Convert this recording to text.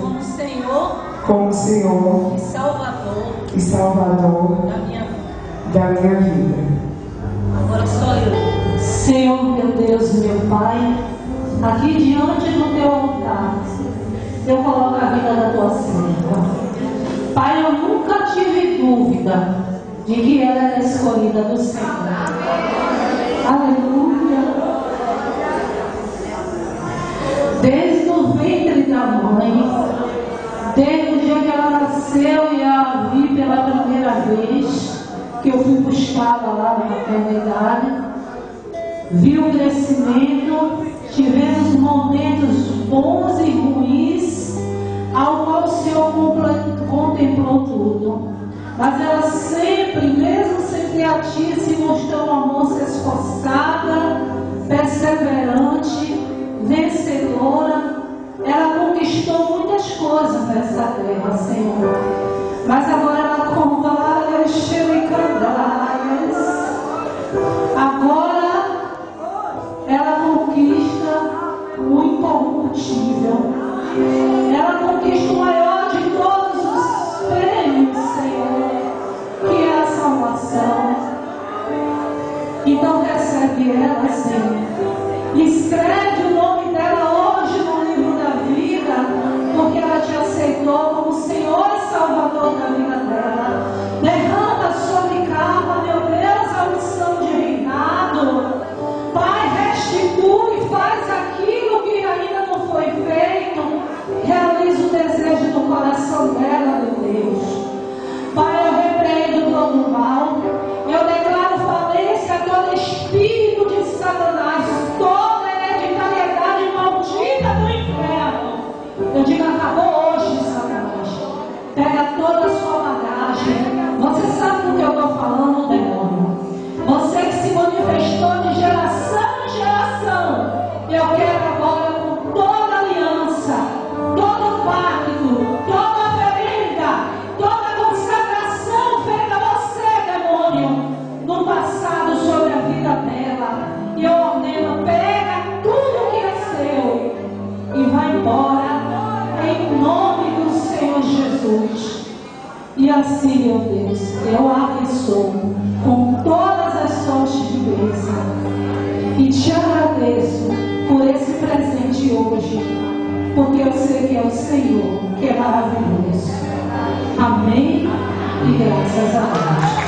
como Senhor, como Senhor e Salvador e Salvador da minha vida. da minha vida. Agora só eu. Senhor, meu Deus, meu Pai, aqui diante do teu altar, eu coloco a vida da tua serva. Pai, eu nunca tive dúvida de que ela era escolhida do Senhor. Aleluia. Desde o da mãe, desde o dia que ela nasceu e a vi pela primeira vez, que eu fui buscada lá na maternidade, vi o crescimento, tivemos momentos bons e ruins, ao qual o Senhor contemplou tudo. Mas ela sempre, mesmo sem ter se mostrou uma moça esforçada, perseverante, muitas coisas nessa terra, Senhor. Mas agora ela com várias xericandaias. Agora ela conquista o incorruptível. Ela conquista o maior de todos os prêmios, Senhor, que é a salvação. Então recebe ela, Senhor. Escreve o nome Satanás, toda hereditariedade maldita do inferno. Eu digo, acabou hoje, Satanás. Pega toda a sua bagagem. Você sabe do que eu estou falando, demônio? Você que se manifestou de geração em geração. Eu quero Jesus. E assim, meu Deus, eu abençoo com todas as sortes de bênção. E te agradeço por esse presente hoje, porque eu sei que é o Senhor que é maravilhoso. Amém e graças a Deus.